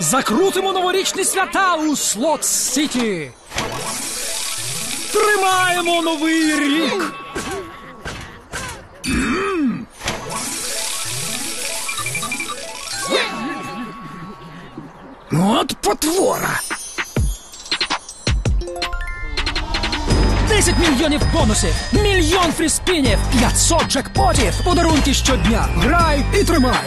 Закрутимо новорічні свята у Слот Сіті. Тримаємо новий рік. Ну, от потвора. 10 мільйонів бонусів, мільйон фріспінів, 500 джекпотів, подарунки щодня. Грай і тримай.